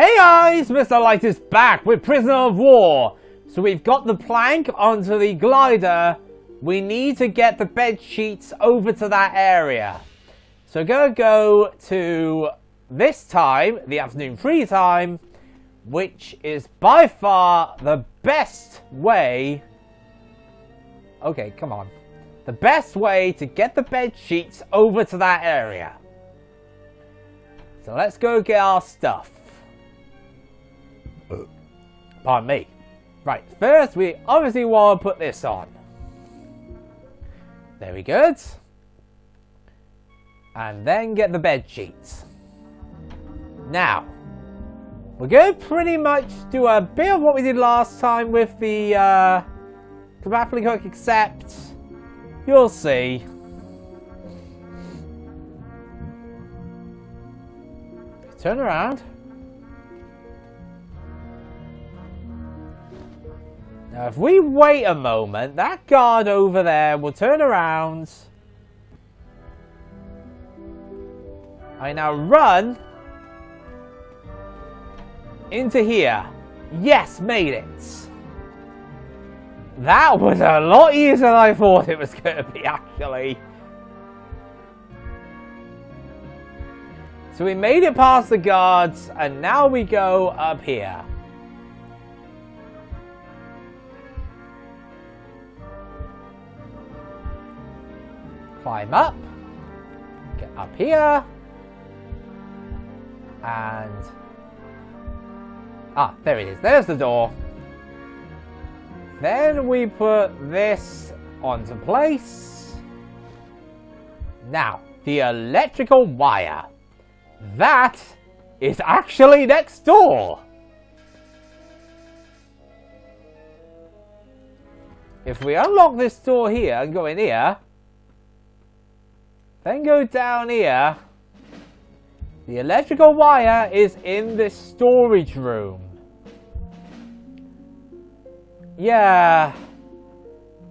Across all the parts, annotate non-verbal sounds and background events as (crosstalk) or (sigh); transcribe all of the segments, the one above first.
Hey guys, Mr. Light is back with Prisoner of War. So we've got the plank onto the glider. We need to get the bed sheets over to that area. So go go to this time, the afternoon free time, which is by far the best way. Okay, come on. The best way to get the bed sheets over to that area. So let's go get our stuff. Pardon me. Right, first we obviously want to put this on. There we go. And then get the bed sheets. Now, we're going to pretty much do a bit of what we did last time with the uh, hook, except you'll see. Turn around. Now, if we wait a moment, that guard over there will turn around. I now run into here. Yes, made it. That was a lot easier than I thought it was going to be, actually. So we made it past the guards, and now we go up here. Climb up. Get up here. And... Ah, there it is. There's the door. Then we put this onto place. Now, the electrical wire. That is actually next door. If we unlock this door here and go in here, then go down here, the electrical wire is in this storage room. Yeah.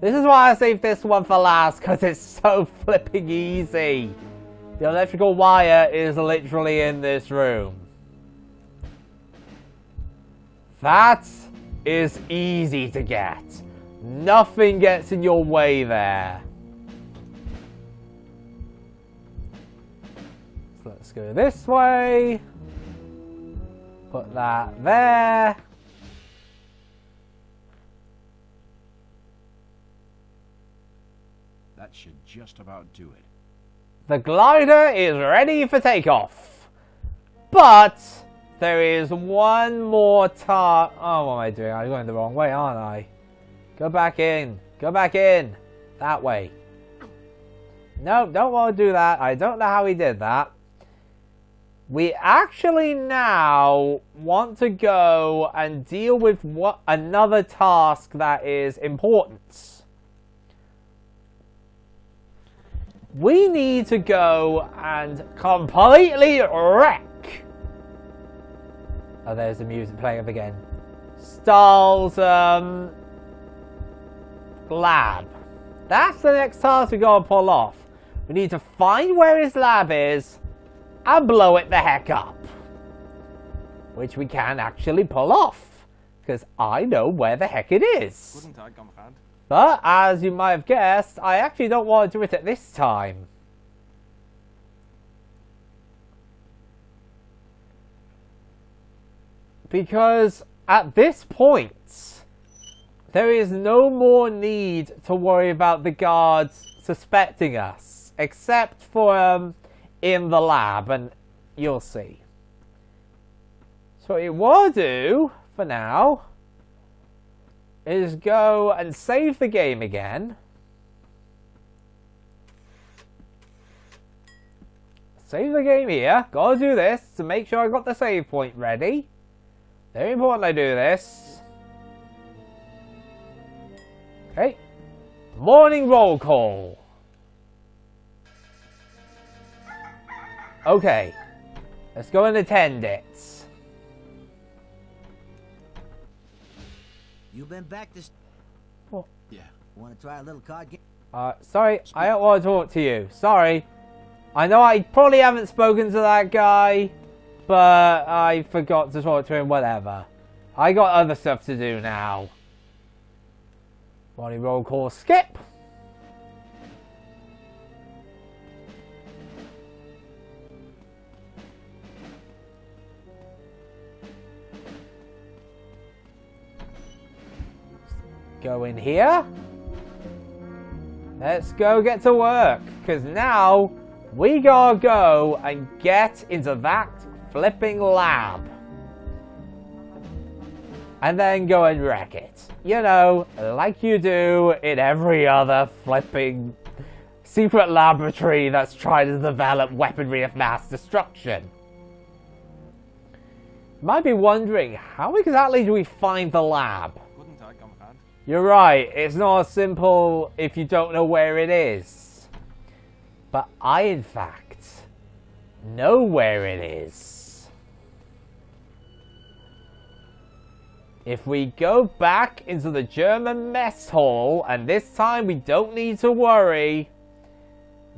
This is why I saved this one for last, because it's (laughs) so flipping easy. The electrical wire is literally in this room. That is easy to get. Nothing gets in your way there. Let's go this way. Put that there. That should just about do it. The glider is ready for takeoff. But there is one more tar- Oh, what am I doing? I'm going the wrong way, aren't I? Go back in. Go back in. That way. No, don't want to do that. I don't know how he did that. We actually now want to go and deal with what another task that is important. we need to go and completely wreck. Oh, there's the music playing up again. Stahl's um, lab. That's the next task we gotta pull off. We need to find where his lab is and blow it the heck up. Which we can actually pull off. Because I know where the heck it is. Guten Tag, Kamerad. But, as you might have guessed, I actually don't want to do it at this time. Because at this point, there is no more need to worry about the guards suspecting us. Except for um, in the lab, and you'll see. So what you want to do, for now, is go and save the game again. Save the game here. Gotta do this to make sure I got the save point ready. Very important I do this. Okay. Morning roll call. Okay. Let's go and attend it. You've been back this? Yeah. Want to try a little card game? Uh, sorry, I don't want to talk to you. Sorry. I know I probably haven't spoken to that guy. but I forgot to talk to him, whatever. I got other stuff to do now. Body roll call skip. Go in here. Let's go get to work. Because now we gotta go and get into that flipping lab. And then go and wreck it. You know, like you do in every other flipping secret laboratory that's trying to develop weaponry of mass destruction. Might be wondering, how exactly do we find the lab? You're right, it's not as simple if you don't know where it is. But I, in fact, know where it is. If we go back into the German mess hall, and this time we don't need to worry,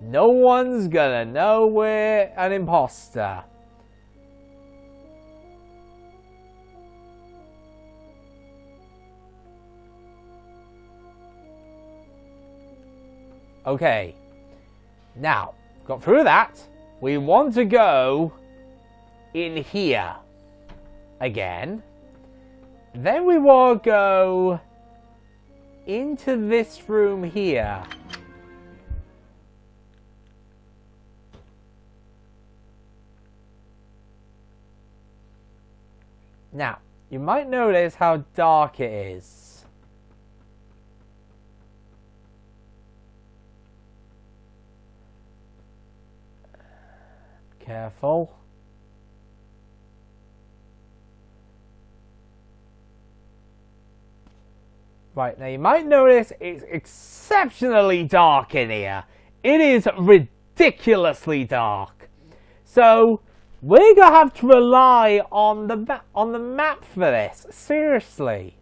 no one's gonna know we're an imposter. Okay. Now, got through that. We want to go in here again. Then we to go into this room here. Now, you might notice how dark it is. Careful. Right, now you might notice it's exceptionally dark in here. It is ridiculously dark. So, we're gonna have to rely on the on the map for this. Seriously.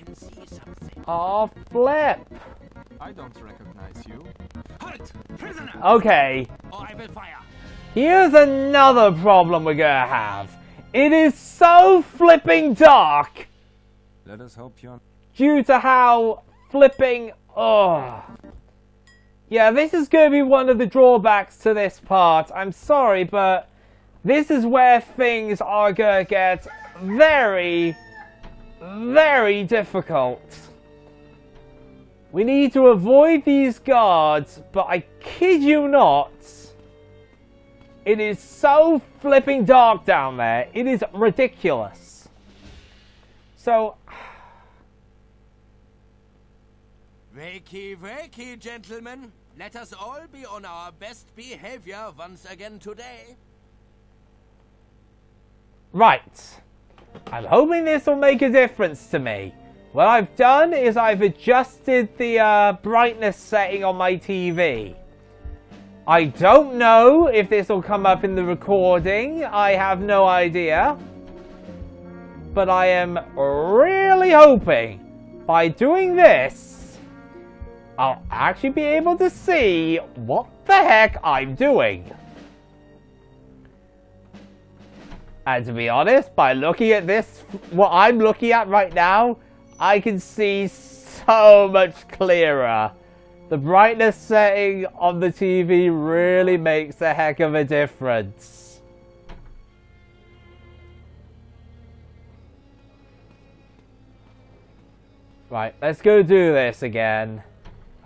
Can see something. Oh, flip. I don't recognize you. Halt! Prisoner! Okay, Or I will fire. Here's another problem we're gonna have. It is so flipping dark Let us hope you're. due to how flipping. Oh. Yeah, this is gonna be one of the drawbacks to this part. I'm sorry, but this is where things are gonna get very, very difficult. We need to avoid these guards, but I kid you not. It is so flipping dark down there. It is ridiculous. So, Wakey, wakey, gentlemen. Let us all be on our best behavior once again today. right. I'm hoping this will make a difference to me. What I've done is I've adjusted the uh, brightness setting on my TV. I don't know if this will come up in the recording. I have no idea. But I am really hoping by doing this, I'll actually be able to see what the heck I'm doing. And to be honest, by looking at this, what I'm looking at right now, I can see so much clearer. The brightness setting on the TV really makes a heck of a difference. Right, let's go do this again.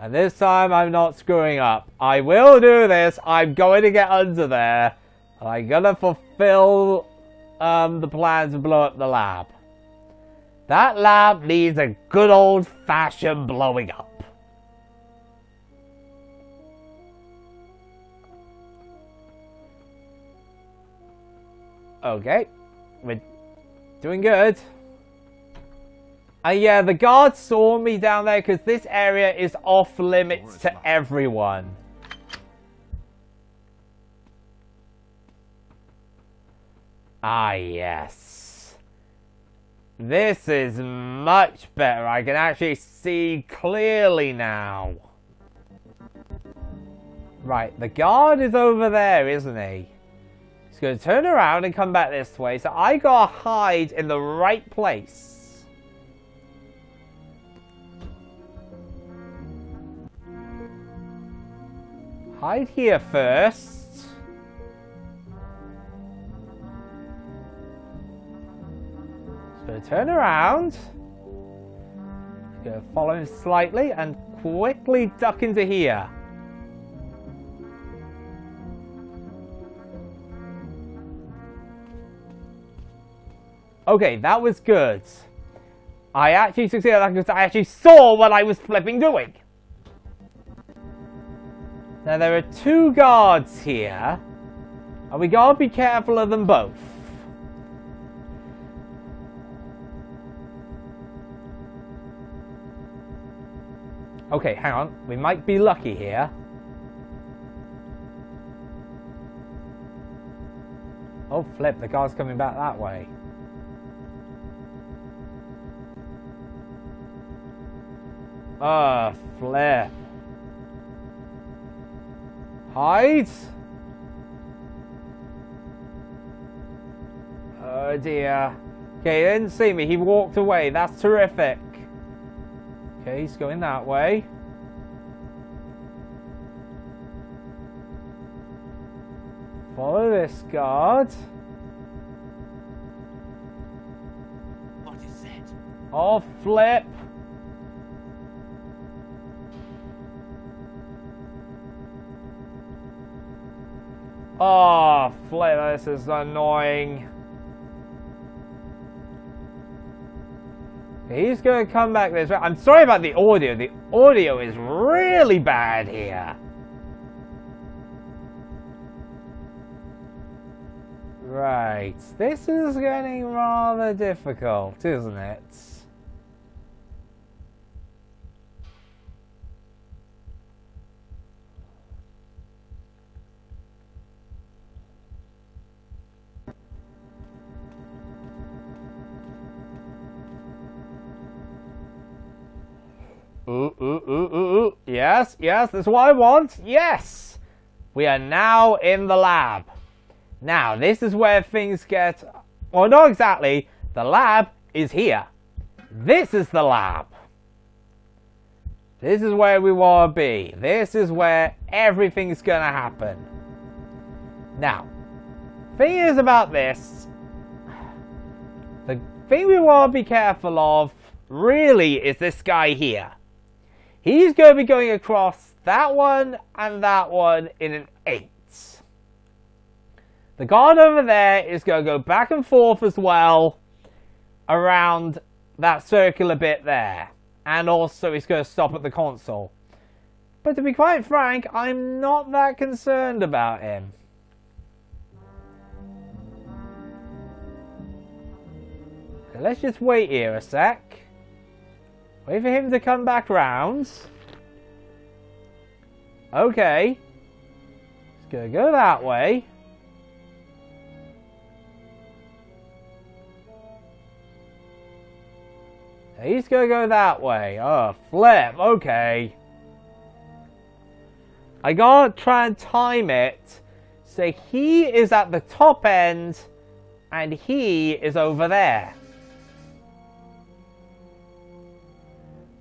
And this time I'm not screwing up. I will do this. I'm going to get under there. I'm going to fulfill um, the plan to blow up the lab. That lab needs a good old fashioned blowing up. Okay, we're doing good. And yeah, the guards saw me down there because this area is off limits to everyone. Ah, yes. This is much better. I can actually see clearly now. Right, the guard is over there, isn't he? He's going to turn around and come back this way, so I gotta hide in the right place. Hide here first. Gonna turn around. Gonna follow him slightly and quickly duck into here. Okay, that was good. I actually succeeded because I actually saw what I was flipping doing. Now there are two guards here. And we gotta be careful of them both. Okay, hang on. We might be lucky here. Oh, flip. The guard's coming back that way. Ah, flip. Hide? Oh dear. Okay, he didn't see me. He walked away. That's terrific. Okay, he's going that way. Follow this guard. What is that? Oh, flip. Oh, flip. This is annoying. He's going to come back this way. I'm sorry about the audio. The audio is really bad here. Right. This is getting rather difficult, isn't it? Yes, yes, that's what I want. Yes! We are now in the lab. Now, this is where things get... Well, not exactly. The lab is here. This is the lab. This is where we want to be. This is where everything's going to happen. Now, thing is about this, the thing we want to be careful of really is this guy here. He's going to be going across that one and that one in an 8. The guard over there is going to go back and forth as well around that circular bit there. And also he's going to stop at the console. But to be quite frank, I'm not that concerned about him. Let's just wait here a sec. Wait for him to come back round. Okay. It's gonna go that way. He's gonna go that way. Oh, flip. Okay. I gotta try and time it. So he is at the top end and he is over there.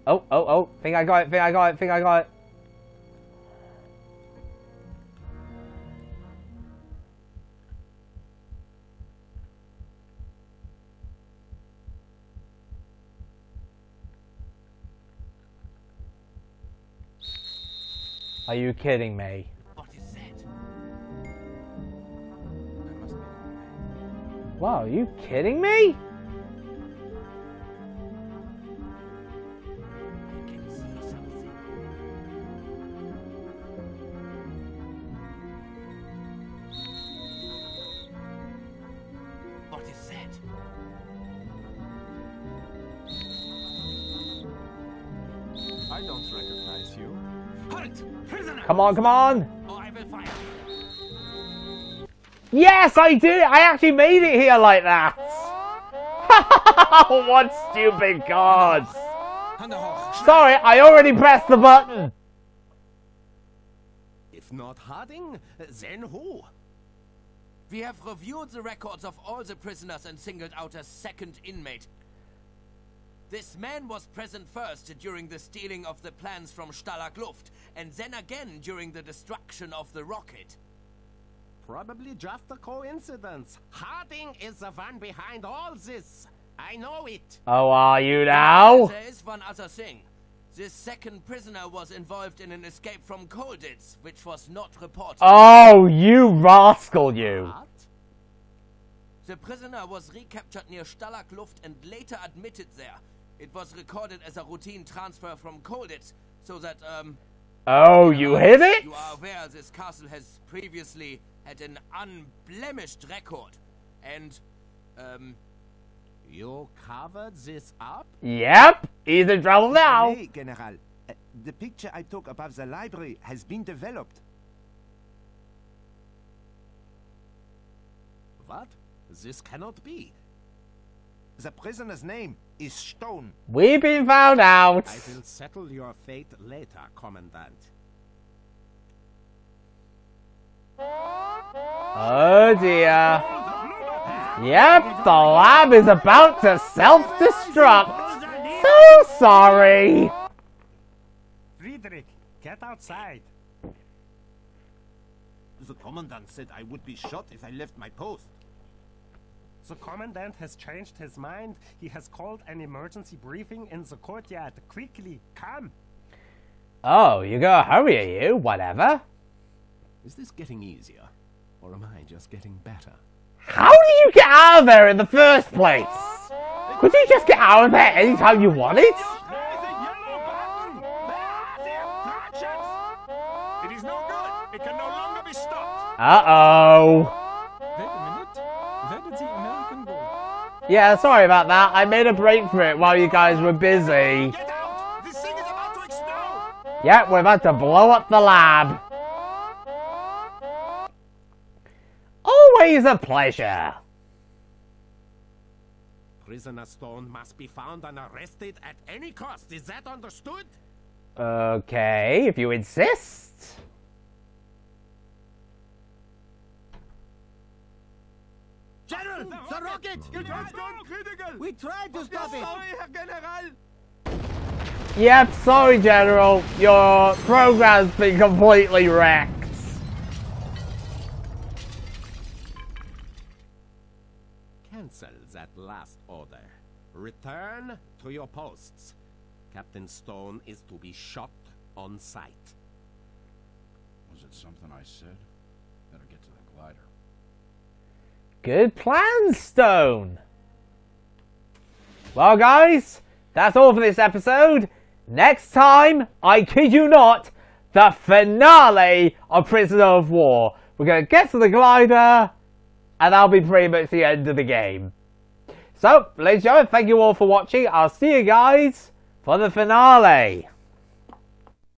Oh, oh, oh. Think I got it, think I got it, think I got it. Are you kidding me? What is that? I must be wrong. Wow, are you kidding me? Come on, come on! Or I will fire. Yes, I did. I actually made it here like that. (laughs) what stupid cards. Sorry, I already pressed the button. If not Harding, then who? We have reviewed the records of all the prisoners and singled out a second inmate. This man was present first during the stealing of the plans from Stalag Luft, and then again during the destruction of the rocket. Probably just a coincidence. Harding is the one behind all this. I know it. Oh, are you now? There is one other thing. This second prisoner was involved in an escape from Colditz, which was not reported. Oh, you rascal, you. What? The prisoner was recaptured near Stalag Luft and later admitted there. It was recorded as a routine transfer from Colditz, so that, um... Oh, you hit it? You are aware this castle has previously had an unblemished record. And, um... You covered this up? Yep, he's in trouble now. Hey, General. Uh, the picture I took above the library has been developed. What? This cannot be. The prisoner's name is Stone. We've been found out. I will settle your fate later, Commandant. Oh dear. Yep, the lab is about to self-destruct. So sorry. Friedrich, get outside. The commandant said I would be shot if I left my post. The commandant has changed his mind. He has called an emergency briefing in the courtyard. Quickly, come! Oh, you gotta hurry, are you? Whatever. Is this getting easier? Or am I just getting better? How did you get out of there in the first place? Could you just get out of there anytime you wanted? There is a yellow button! It is no good! It can no longer be stopped! Uh-oh. Wait a minute. Where did the American go? Yeah, sorry about that. I made a break for it while you guys were busy. Get out! This thing is about to explode! Yep, we're about to blow up the lab. Always a pleasure. Prisoner Stone must be found and arrested at any cost. Is that understood? Okay, if you insist. General, the rocket! It's non critical! We tried to stop it! Herr General! Yep, sorry, General. Your program's been completely wrecked. Cancel that last order. Return to your posts. Captain Stone is to be shot on sight. Was it something I said? Better get to the glider. Good plan, Stone. Well, guys, that's all for this episode. Next time, I kid you not, the finale of Prisoner of War. We're going to get to the glider, and that'll be pretty much the end of the game. So, ladies and gentlemen, thank you all for watching. I'll see you guys for the finale.